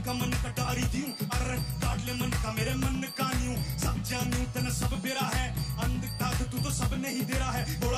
अंध का मन कटारी दियूं अरे काट मन का मेरे मन का सब जानियूं तन सब बेरा है अंध का तू तो सब नहीं दे रहा है